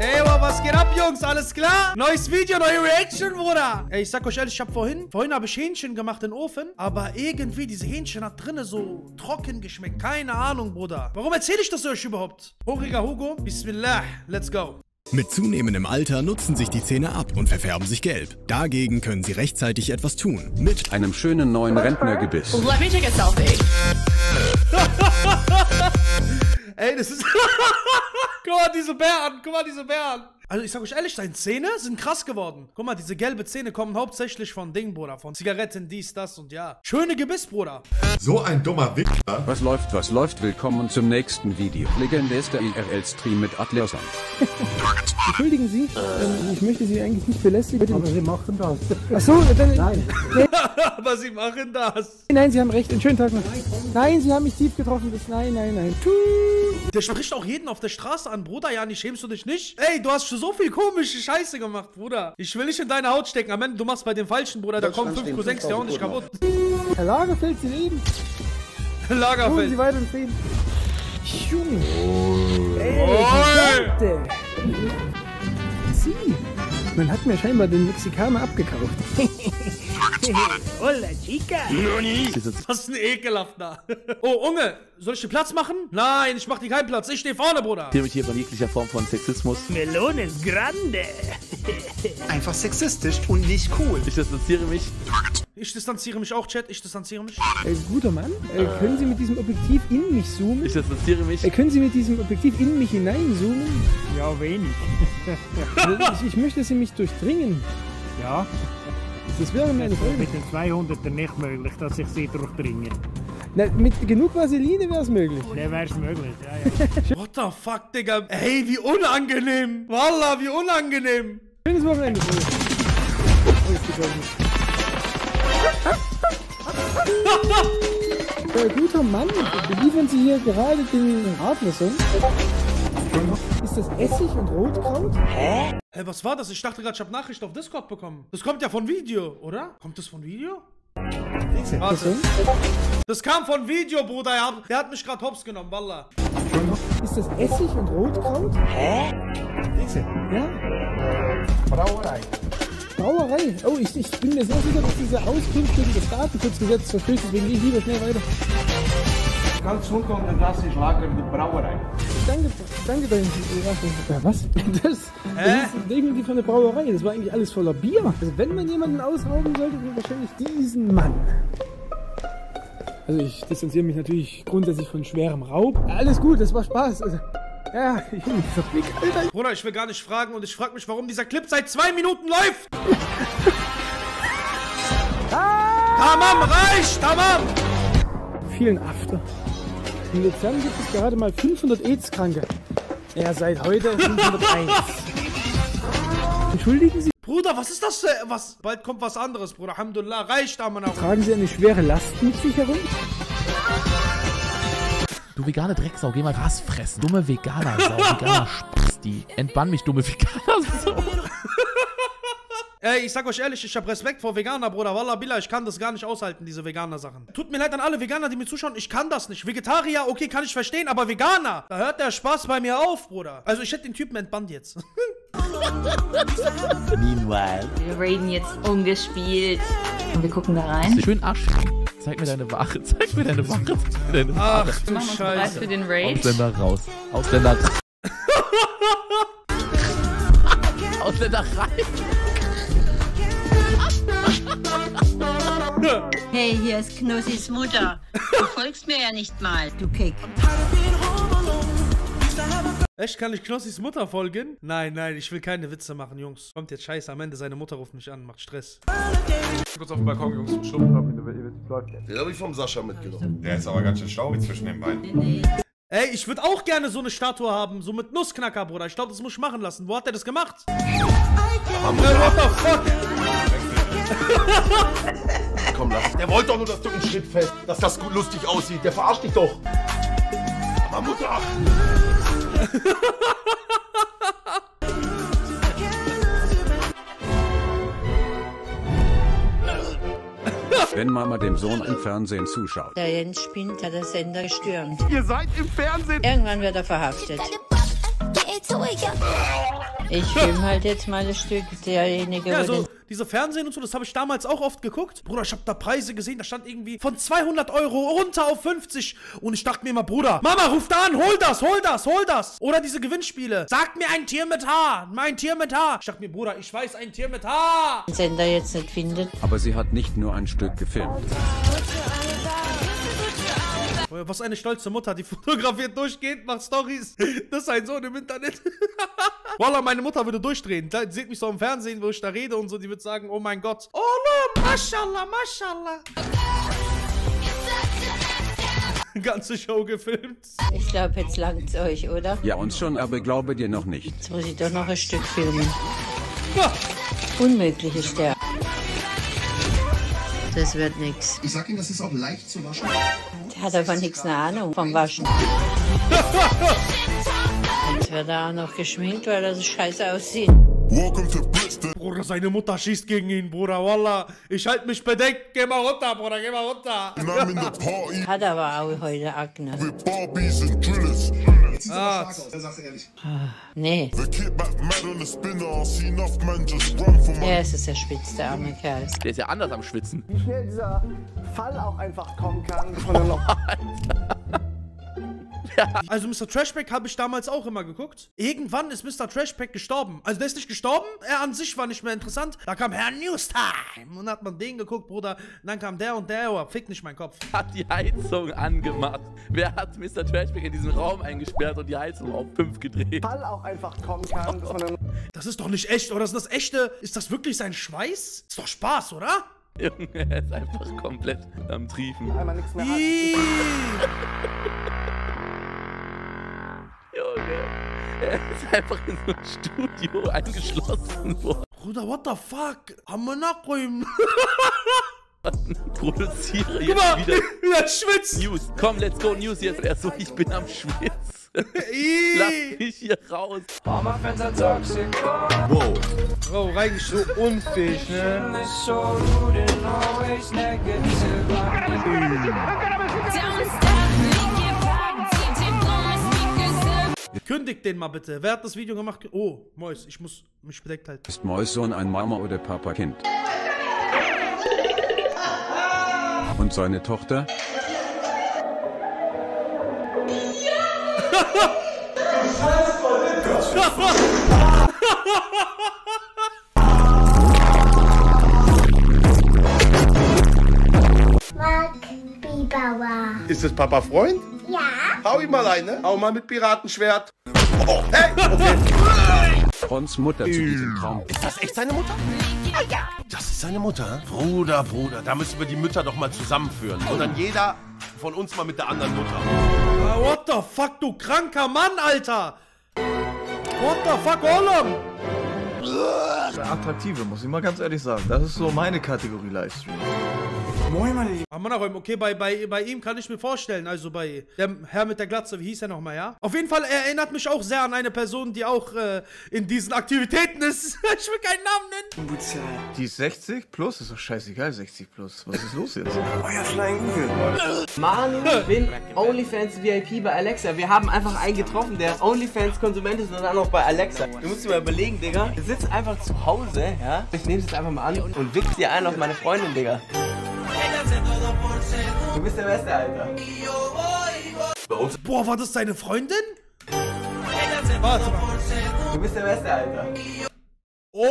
Ey, was geht ab, Jungs? Alles klar? Neues Video, neue Reaction, Bruder. Ey, ich sag euch ehrlich, ich hab vorhin, vorhin habe ich Hähnchen gemacht in den Ofen, aber irgendwie, diese Hähnchen hat drinnen so trocken geschmeckt. Keine Ahnung, Bruder. Warum erzähle ich das euch überhaupt? Hungriger Hugo, Bismillah, let's go. Mit zunehmendem Alter nutzen sich die Zähne ab und verfärben sich gelb. Dagegen können Sie rechtzeitig etwas tun. Mit einem schönen neuen Rentnergebiss. Let me take a selfie. Ey, das ist. guck mal diese Bären, guck mal diese Bären. Also ich sag euch ehrlich, deine Zähne sind krass geworden. Guck mal, diese gelbe Zähne kommen hauptsächlich von Ding, Bruder. Von Zigaretten, dies, das und ja. Schöne Gebiss, Bruder. So ein dummer Wichser. Was läuft, was läuft? Willkommen zum nächsten Video. Legendärster IRL-Stream mit Adlerson. Entschuldigen Sie, ähm, ich möchte Sie eigentlich nicht belästigen. Aber Sie machen das. Ach so, dann, Nein. Aber sie machen das. nein, Sie haben recht. Einen schönen Tag noch. Nein, Sie haben mich tief getroffen. Das, nein, nein, nein. Tuh. Der spricht auch jeden auf der Straße an, Bruder. Ja, nicht schämst du dich nicht? Ey, du hast schon so viel komische Scheiße gemacht, Bruder. Ich will nicht in deine Haut stecken. Am Ende, du machst bei den Falschen, Bruder. Da kommen fünf Cousins, die hauen dich kaputt. Herr Lagerfeld, Sie leben. Ruhen Sie Lagerfeld. weiter in Frieden. Junge. Oi. Gigante. Sie. Man hat mir scheinbar den Mexikaner abgekauft. Hola, chica. Was ein ekelhafter. Oh, Unge, soll ich dir Platz machen? Nein, ich mach dir keinen Platz. Ich stehe vorne, Bruder. distanziere mich hier von jeglicher Form von Sexismus. Melones grande. Einfach sexistisch und nicht cool. Ich distanziere mich. Ich distanziere mich auch, Chat. Ich distanziere mich. Äh, guter Mann, äh, können Sie mit diesem Objektiv in mich zoomen? Ich distanziere mich. Äh, können Sie mit diesem Objektiv in mich hineinzoomen? Ja, wenig. Ich, ich möchte Sie mich durchdringen. Ja, Das wäre mir eine Freude. mit den 200er nicht möglich, dass ich sie durchdringe. Na, mit genug Vaseline wäre es möglich. Dann wäre es möglich, ja, ja. What the fuck, Digga? Ey, wie unangenehm. Wallah, wie unangenehm. Schönes Wochenende. Oh, los. Äh, guter Mann, beliefern Sie hier gerade den Radlerson? Ist das Essig und Rotkraut? Hä, was war das? Ich dachte gerade, ich habe Nachricht auf Discord bekommen. Das kommt ja von Video, oder? Kommt das von Video? Warte. Das kam von Video, Bruder. Er hat, der hat mich gerade hops genommen, Wallah. Ist das Essig und Rotkraut? Hä? Ja? Brauerei. Brauerei. Oh, ich, ich bin mir sehr sicher, dass diese Auskunft gegen das Datenschutzgesetz verstößt. Deswegen gehe ich lieber schnell weiter. Ganz runter und das ist Lager mit Brauerei. Danke, danke, dein. Ja, was? Das, das ist definitiv von der Brauerei. Das war eigentlich alles voller Bier. Also, wenn man jemanden ausrauben sollte, dann wahrscheinlich diesen Mann. Also, ich distanziere mich natürlich grundsätzlich von schwerem Raub. Alles gut, das war Spaß. Also, ja, ich bin Blick, Alter. Bruder, ich will gar nicht fragen und ich frage mich, warum dieser Clip seit zwei Minuten läuft. Tamam, reicht, tamam. Vielen After. In Luzern gibt es gerade mal 500 AIDS-Kranke. Ja, seit heute 501. Entschuldigen Sie, Bruder, was ist das? Für, was? Bald kommt was anderes, Bruder. Alhamdulillah, reicht, Amann. tragen Sie eine schwere Last mit sich herum? Du vegane Drecksau, geh mal was fressen. Dumme Veganer-Sau, veganer Spasti. Entbann mich, dumme Veganer-Sau. Ey, ich sag euch ehrlich, ich hab Respekt vor Veganer, Bruder. Wallah, Billah, ich kann das gar nicht aushalten, diese Veganer-Sachen. Tut mir leid an alle Veganer, die mir zuschauen. Ich kann das nicht. Vegetarier, okay, kann ich verstehen, aber Veganer, da hört der Spaß bei mir auf, Bruder. Also, ich hätte den Typen entbannt jetzt. Meanwhile. Wir raiden jetzt ungespielt. Und wir gucken da rein. Schön Arsch. Zeig mir deine Ware, zeig mir deine Ware, zeig mir deine Ware. Ach du Machen wir uns bereit Scheiße. für den Raid. Ausländer raus. Ausländer. Ausländer rein. Hey, hier ist Knussis Mutter. Du folgst mir ja nicht mal, du Kick. Echt, kann ich Knossis Mutter folgen? Nein, nein, ich will keine Witze machen, Jungs. Kommt jetzt scheiße, am Ende seine Mutter ruft mich an, macht Stress. Kurz auf den Balkon, Jungs. Stumpf ab, wenn du läuft. Den habe ich vom Sascha mitgenommen. Der ist aber ganz schön staubig zwischen den Beinen. Ey, ich würde auch gerne so eine Statue haben, so mit Nussknacker, Bruder. Ich glaube, das muss ich machen lassen. Wo hat der das gemacht? Äh, what the fuck? Komm, lass. Der wollte doch nur, dass du einen Schritt fest, dass das gut lustig aussieht. Der verarscht dich doch. Aber Mutter. Wenn Mama dem Sohn im Fernsehen zuschaut. Der Jens spinnt, hat der Sender gestürmt. Ihr seid im Fernsehen. Irgendwann wird er verhaftet. Ich filme halt jetzt mal das Stück. Derjenige, Ja, wo so diese Fernsehen und so, das habe ich damals auch oft geguckt. Bruder, ich habe da Preise gesehen, da stand irgendwie von 200 Euro runter auf 50. Und ich dachte mir immer, Bruder, Mama, ruf da an, hol das, hol das, hol das. Oder diese Gewinnspiele. Sag mir ein Tier mit Haar, mein Tier mit Haar. Ich dachte mir, Bruder, ich weiß ein Tier mit Haar. Sender jetzt nicht findet. Aber sie hat nicht nur ein Stück gefilmt. Was eine stolze Mutter, die fotografiert durchgehend, macht Stories. Das ist ein Sohn im Internet. Wallah, meine Mutter würde durchdrehen. Da sieht mich so im Fernsehen, wo ich da rede und so. Die wird sagen, oh mein Gott. Oh no, mashallah, mashallah. Ganze Show gefilmt. Ich glaube, jetzt langt's euch, oder? Ja, uns schon, aber glaube dir noch nicht. Jetzt muss ich doch noch ein Stück filmen. Unmöglich ist der. Das wird nix. Ich sag Ihnen, das ist auch leicht zu waschen. Der hat aber nichts eine Ahnung vom Waschen. Jetzt wird er auch noch geschminkt, weil er so scheiße aussieht. Bruder, seine Mutter schießt gegen ihn, Bruder. Wallah, ich halte mich bedeckt. Geh mal runter, Bruder, geh mal runter. Hat aber auch heute Akne. Ah, Nee. Er ist es, der spitzt, der arme Kerl. Der ist ja anders am Schwitzen. Wie schnell dieser Fall auch einfach kommen kann. Von der noch Also Mr. Trashback habe ich damals auch immer geguckt. Irgendwann ist Mr. Trashback gestorben. Also der ist nicht gestorben, er an sich war nicht mehr interessant. Da kam Herr Newstime und hat man den geguckt, Bruder. Und dann kam der und der, oh, fick nicht mein Kopf. Hat die Heizung angemacht. Wer hat Mr. Trashback in diesen Raum eingesperrt und die Heizung auf 5 gedreht? Fall auch einfach kommen kann. Von der Das ist doch nicht echt, oder? Ist das echte? Ist das wirklich sein Schweiß? Ist doch Spaß, oder? Junge, er ist einfach komplett am Triefen. einmal nichts mehr er ist einfach in so ein Studio eingeschlossen worden. Bruder, what the fuck? Haben wir nachgeholt? Produziere Guck jetzt mal, wieder er schwitzt. News. Komm, let's go News jetzt. Er so, ich bin am Schwitzen. Ih. Lass mich hier raus. Wow. Oh, reingeschissen. Unfähig, ne? Kündigt den mal bitte. Wer hat das Video gemacht? Oh, Mois, ich muss mich bedeckt halten. Ist Mois Sohn ein Mama- oder Papa-Kind? Und seine Tochter? Mark Bibauer. Ist das Papa Freund? Ja? Hau ihm mal eine. Hau mal mit Piratenschwert. Oh, hey, okay. Mutter zu diesem Traum. Ist das echt seine Mutter? Ja. Das ist seine Mutter? Bruder, Bruder, da müssen wir die Mütter doch mal zusammenführen. Und dann jeder von uns mal mit der anderen Mutter. Ah, what the fuck, du kranker Mann, Alter! What the fuck, Olam? Attraktive, muss ich mal ganz ehrlich sagen. Das ist so meine Kategorie Livestream. Moin, meine Lieben. Amanaräum, okay, bei, bei, bei ihm kann ich mir vorstellen, also bei dem Herr mit der Glatze, wie hieß er nochmal, ja? Auf jeden Fall, er erinnert mich auch sehr an eine Person, die auch äh, in diesen Aktivitäten ist. ich will keinen Namen nennen. Die ist 60 plus? Ist doch scheißegal, 60 plus. Was ist los jetzt? Euer Flying Uwe. Manu bin OnlyFans VIP bei Alexa. Wir haben einfach einen getroffen, der OnlyFans-Konsument ist und dann auch bei Alexa. Du musst dir mal überlegen, Digga. Du sitzt einfach zu Hause, ja? Ich nehme es jetzt einfach mal an und wichst dir ein auf meine Freundin, Digga. Du bist der Beste, Alter. Boah, war das seine Freundin? Warte mal. Du bist der Beste, Alter. Oh!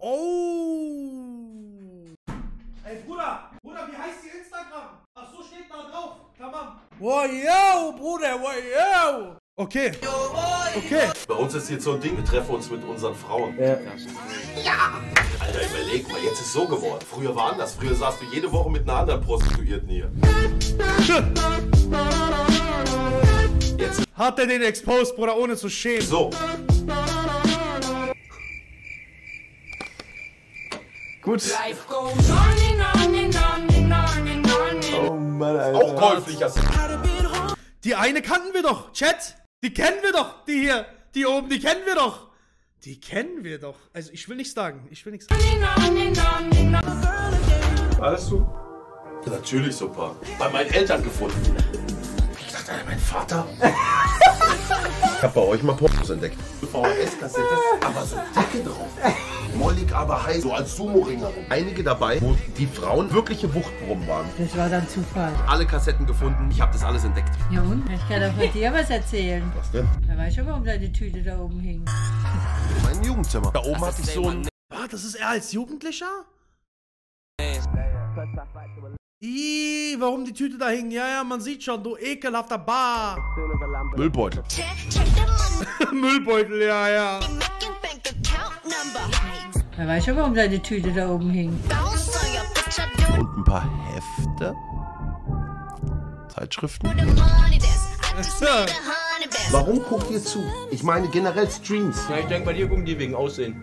Oh! Ey, Bruder! Bruder, wie heißt die Instagram? Ach so, steht da drauf. Tamam. Wow, yo, Bruder, wow, yo! Okay. Okay. Bei uns ist jetzt so ein Ding, wir treffen uns mit unseren Frauen. Ja. Ja! Alter, überleg mal, jetzt ist so geworden. Früher war anders. Früher saßt du jede Woche mit einer anderen Prostituierten hier. Jetzt. Hat er den exposed, Bruder, ohne zu schämen. So. Gut. Oh Mann, Alter. Auch käuflicher. Die eine kannten wir doch, Chat. Die kennen wir doch, die hier. Die oben, die kennen wir doch. Die kennen wir doch. Also ich will nichts sagen. Ich will nichts sagen. Alles so? Natürlich super. Bei meinen Eltern gefunden. Ich dachte, mein Vater. Ich hab bei euch mal Pornos entdeckt. VHS-Kassette, aber so Decke drauf. Mollig, aber heiß, so als Sumo-Ringer. Einige dabei, wo die Frauen wirkliche Wuchtbrummen waren. Das war dann Zufall. Alle Kassetten gefunden, ich habe das alles entdeckt. Ja und? Ich kann doch von dir was erzählen. Was denn? Da weiß schon, warum deine Tüte da oben hing. Mein Jugendzimmer. Da oben hatte ich so ein... Ah, das ist er als Jugendlicher? Ih, warum die Tüte da hing? Ja, ja, man sieht schon, du ekelhafter Bar. Müllbeutel. Müllbeutel, ja, ja. Da weiß schon, warum deine Tüte da oben hing. Und ein paar Hefte. Zeitschriften. Warum guckt ihr zu? Ich meine generell Streams. Ja, ich denke, bei dir gucken die wegen Aussehen.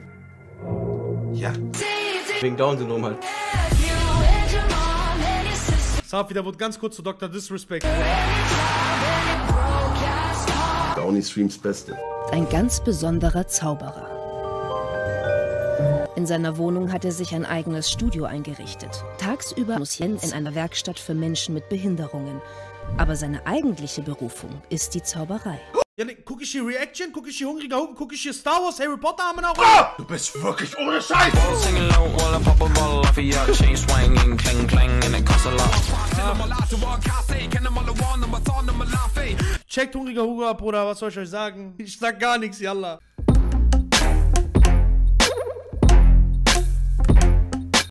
Ja. Wegen Down-Syndrom halt. Safi, der wurde ganz kurz zu Dr. Disrespect. Downy Streams Beste. Ein ganz besonderer Zauberer. In seiner Wohnung hat er sich ein eigenes Studio eingerichtet. Tagsüber muss Jens in einer Werkstatt für Menschen mit Behinderungen. Aber seine eigentliche Berufung ist die Zauberei. Ja, ne, guck ich hier Reaction, guck ich hier Hungriger Hugo, guck ich hier Star Wars, Harry Potter haben wir noch. Ah! Du bist wirklich ohne Scheiß! Checkt Hungriger Hugo ab, Bruder, was soll ich euch sagen? Ich sag gar nichts, Yalla.